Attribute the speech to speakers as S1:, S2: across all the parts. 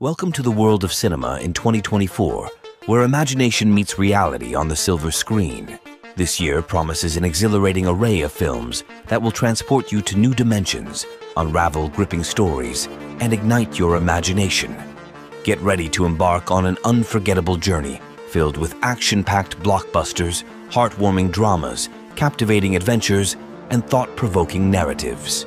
S1: Welcome to the world of cinema in 2024, where imagination meets reality on the silver screen. This year promises an exhilarating array of films that will transport you to new dimensions, unravel gripping stories, and ignite your imagination. Get ready to embark on an unforgettable journey filled with action-packed blockbusters, heartwarming dramas, captivating adventures, and thought-provoking narratives.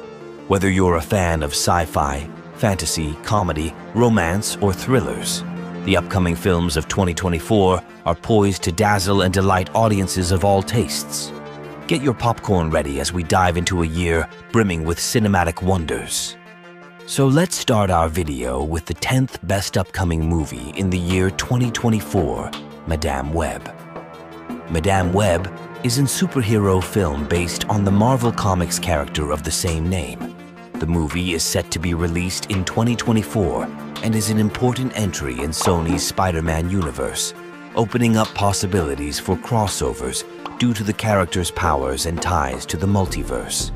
S1: Whether you're a fan of sci-fi, fantasy, comedy, romance, or thrillers, the upcoming films of 2024 are poised to dazzle and delight audiences of all tastes. Get your popcorn ready as we dive into a year brimming with cinematic wonders. So let's start our video with the 10th best upcoming movie in the year 2024, Madame Web. Madame Web is a superhero film based on the Marvel Comics character of the same name. The movie is set to be released in 2024 and is an important entry in Sony's Spider-Man universe, opening up possibilities for crossovers due to the character's powers and ties to the multiverse.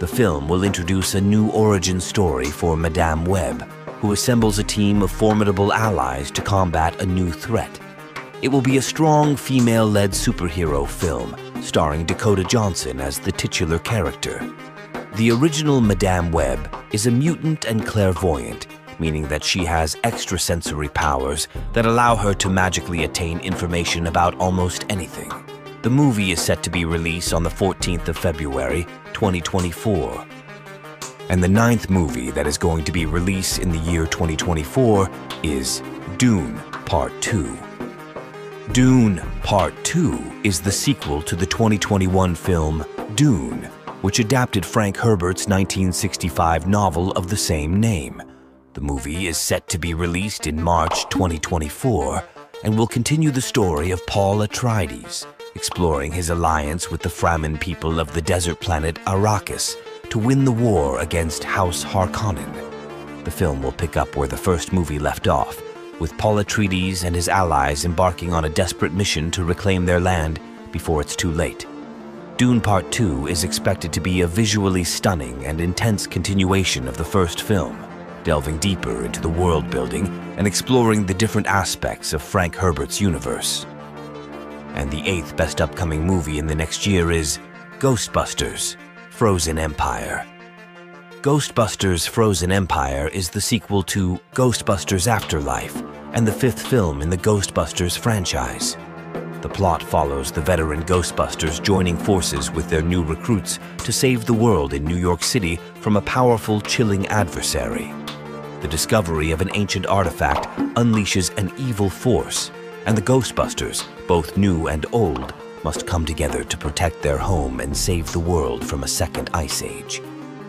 S1: The film will introduce a new origin story for Madame Web, who assembles a team of formidable allies to combat a new threat. It will be a strong female-led superhero film, starring Dakota Johnson as the titular character. The original Madame Web is a mutant and clairvoyant, meaning that she has extrasensory powers that allow her to magically attain information about almost anything. The movie is set to be released on the 14th of February, 2024. And the ninth movie that is going to be released in the year 2024 is Dune Part 2. Dune Part 2 is the sequel to the 2021 film Dune, which adapted Frank Herbert's 1965 novel of the same name. The movie is set to be released in March 2024 and will continue the story of Paul Atreides, exploring his alliance with the Fremen people of the desert planet Arrakis to win the war against House Harkonnen. The film will pick up where the first movie left off, with Paul Atreides and his allies embarking on a desperate mission to reclaim their land before it's too late. Dune Part 2 is expected to be a visually stunning and intense continuation of the first film, delving deeper into the world building and exploring the different aspects of Frank Herbert's universe. And the eighth best upcoming movie in the next year is Ghostbusters Frozen Empire. Ghostbusters Frozen Empire is the sequel to Ghostbusters Afterlife and the fifth film in the Ghostbusters franchise. The plot follows the veteran Ghostbusters joining forces with their new recruits to save the world in New York City from a powerful, chilling adversary. The discovery of an ancient artifact unleashes an evil force, and the Ghostbusters, both new and old, must come together to protect their home and save the world from a second ice age.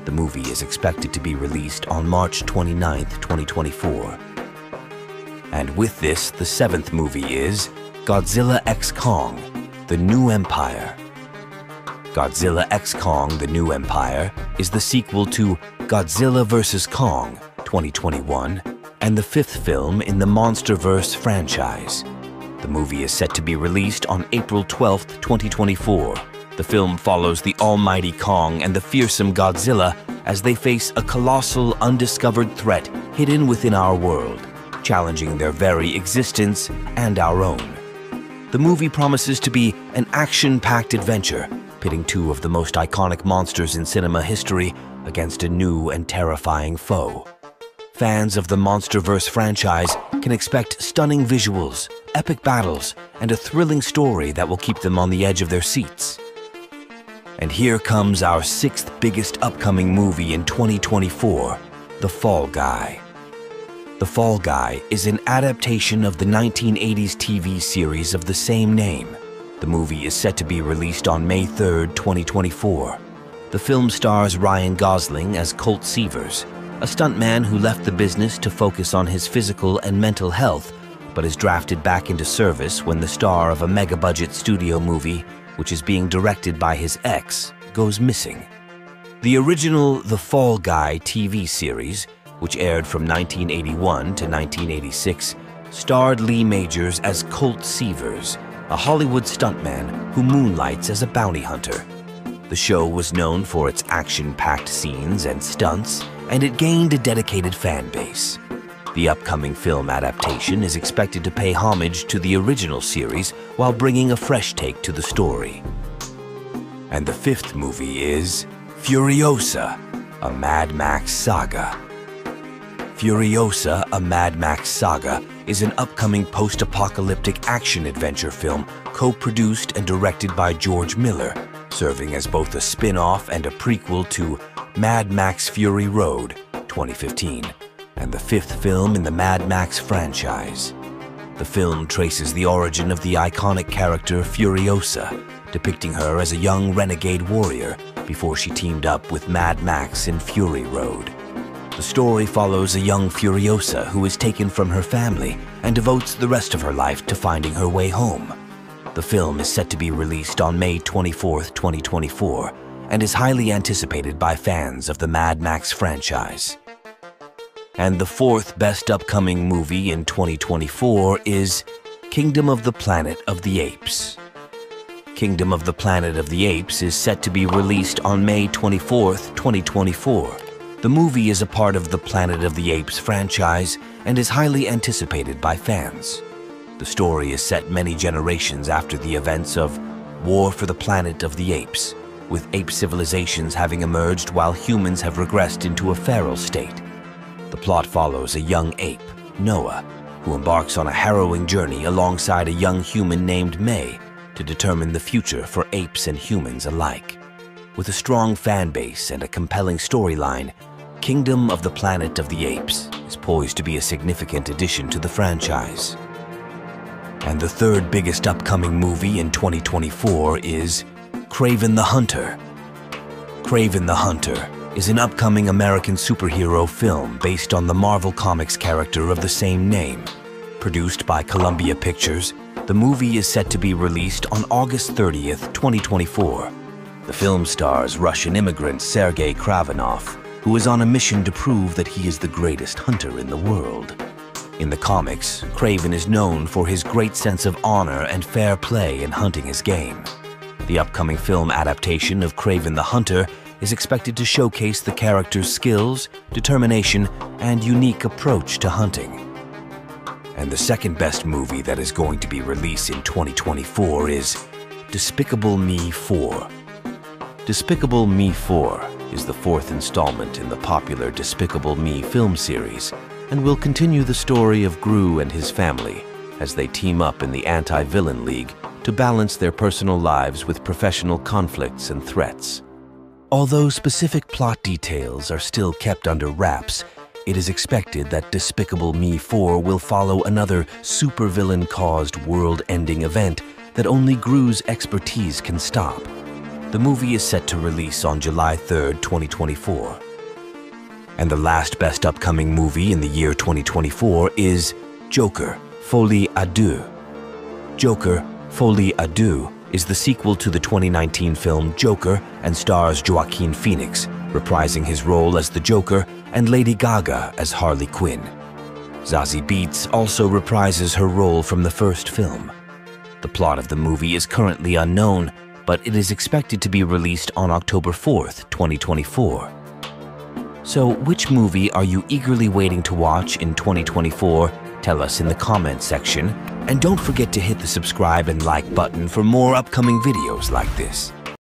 S1: The movie is expected to be released on March 29, 2024. And with this, the seventh movie is Godzilla X Kong, The New Empire. Godzilla X Kong, The New Empire is the sequel to Godzilla vs. Kong 2021 and the fifth film in the MonsterVerse franchise. The movie is set to be released on April 12, 2024. The film follows the almighty Kong and the fearsome Godzilla as they face a colossal, undiscovered threat hidden within our world, challenging their very existence and our own. The movie promises to be an action-packed adventure, pitting two of the most iconic monsters in cinema history against a new and terrifying foe. Fans of the MonsterVerse franchise can expect stunning visuals, epic battles, and a thrilling story that will keep them on the edge of their seats. And here comes our sixth biggest upcoming movie in 2024, The Fall Guy. The Fall Guy is an adaptation of the 1980s TV series of the same name. The movie is set to be released on May 3, 2024. The film stars Ryan Gosling as Colt Seavers, a stuntman who left the business to focus on his physical and mental health, but is drafted back into service when the star of a mega-budget studio movie which is being directed by his ex, goes missing. The original The Fall Guy TV series, which aired from 1981 to 1986, starred Lee Majors as Colt Seavers, a Hollywood stuntman who moonlights as a bounty hunter. The show was known for its action-packed scenes and stunts, and it gained a dedicated fan base. The upcoming film adaptation is expected to pay homage to the original series while bringing a fresh take to the story. And the fifth movie is Furiosa, a Mad Max saga. Furiosa, a Mad Max saga, is an upcoming post-apocalyptic action-adventure film co-produced and directed by George Miller, serving as both a spin-off and a prequel to Mad Max Fury Road 2015, and the fifth film in the Mad Max franchise. The film traces the origin of the iconic character Furiosa, depicting her as a young renegade warrior before she teamed up with Mad Max in Fury Road. The story follows a young Furiosa who is taken from her family and devotes the rest of her life to finding her way home. The film is set to be released on May 24, 2024, and is highly anticipated by fans of the Mad Max franchise. And the fourth best upcoming movie in 2024 is Kingdom of the Planet of the Apes. Kingdom of the Planet of the Apes is set to be released on May 24, 2024. The movie is a part of the Planet of the Apes franchise and is highly anticipated by fans. The story is set many generations after the events of War for the Planet of the Apes, with ape civilizations having emerged while humans have regressed into a feral state. The plot follows a young ape, Noah, who embarks on a harrowing journey alongside a young human named May to determine the future for apes and humans alike. With a strong fan base and a compelling storyline, Kingdom of the Planet of the Apes is poised to be a significant addition to the franchise. And the third biggest upcoming movie in 2024 is Kraven the Hunter. Kraven the Hunter is an upcoming American superhero film based on the Marvel Comics character of the same name. Produced by Columbia Pictures, the movie is set to be released on August 30th, 2024. The film stars Russian immigrant Sergei Kravinoff, who is on a mission to prove that he is the greatest hunter in the world. In the comics, Kraven is known for his great sense of honor and fair play in hunting his game. The upcoming film adaptation of Kraven the Hunter is expected to showcase the character's skills, determination, and unique approach to hunting. And the second best movie that is going to be released in 2024 is Despicable Me 4. Despicable Me 4 is the fourth installment in the popular Despicable Me film series and will continue the story of Gru and his family as they team up in the Anti-Villain League to balance their personal lives with professional conflicts and threats. Although specific plot details are still kept under wraps, it is expected that Despicable Me 4 will follow another supervillain-caused world-ending event that only Gru's expertise can stop. The movie is set to release on July 3, 2024. And the last best upcoming movie in the year 2024 is Joker, Folie à Deux. Joker, Folie à Deux is the sequel to the 2019 film Joker and stars Joaquin Phoenix, reprising his role as the Joker and Lady Gaga as Harley Quinn. Zazie Beetz also reprises her role from the first film. The plot of the movie is currently unknown, but it is expected to be released on October 4th, 2024. So, which movie are you eagerly waiting to watch in 2024? Tell us in the comments section. And don't forget to hit the subscribe and like button for more upcoming videos like this.